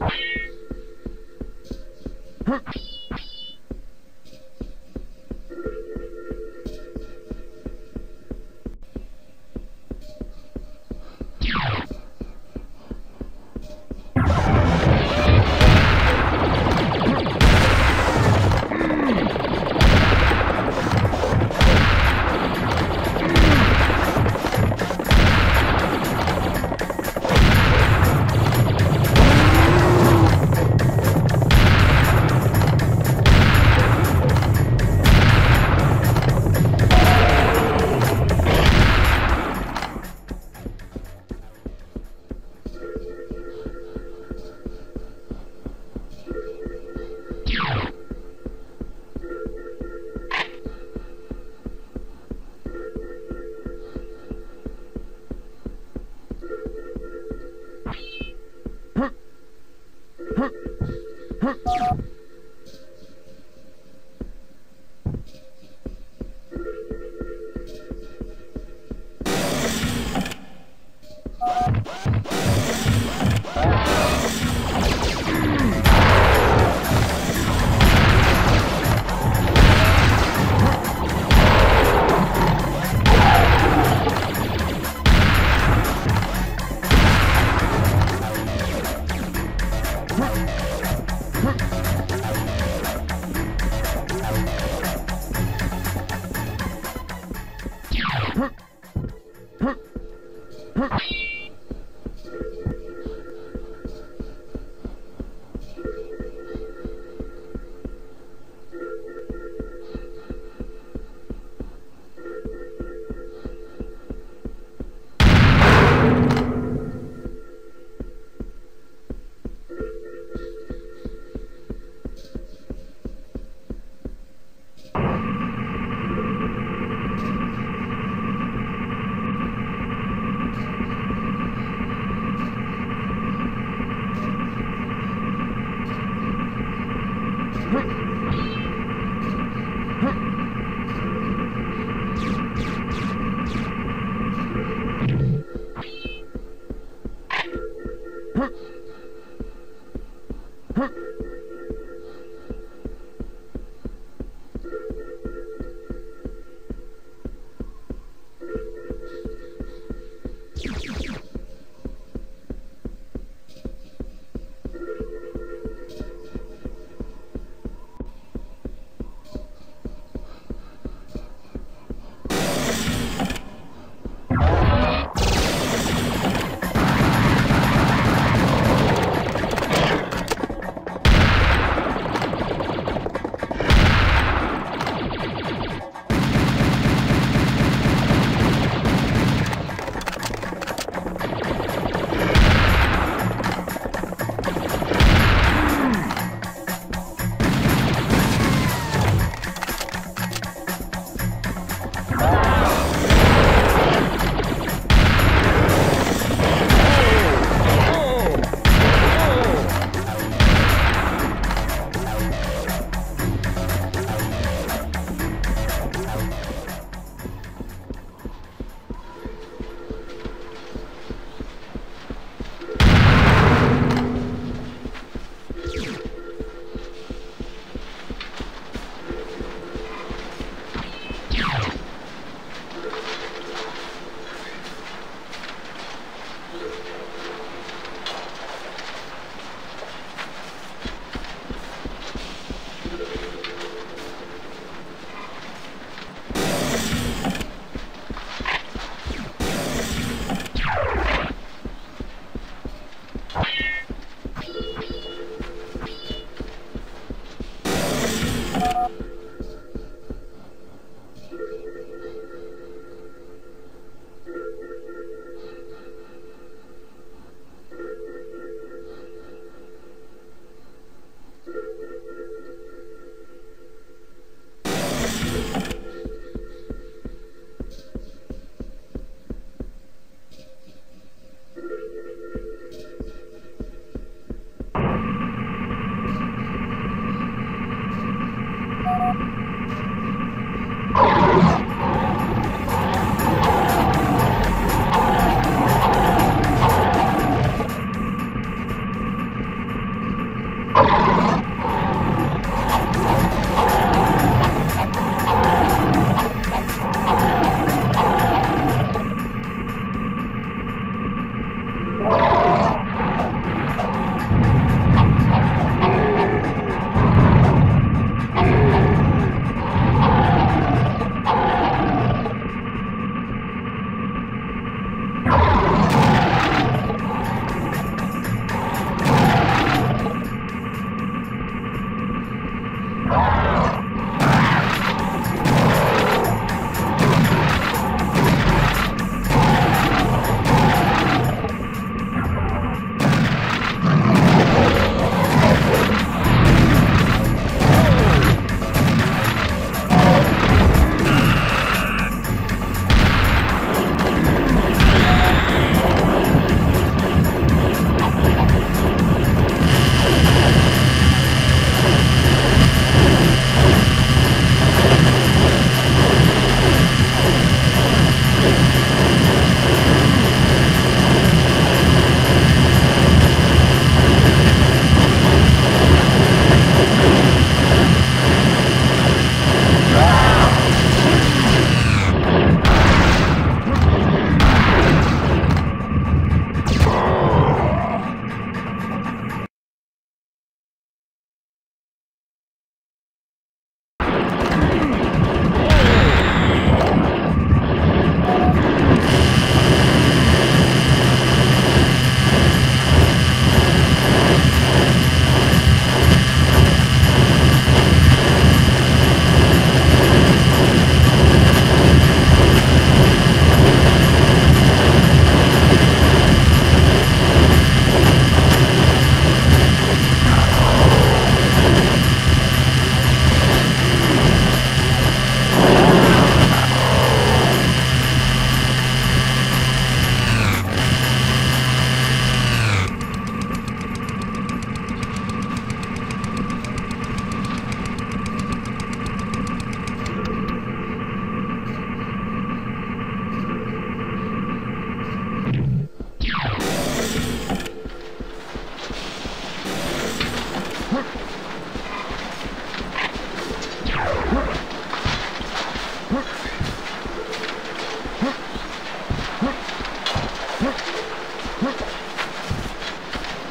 Huh.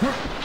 不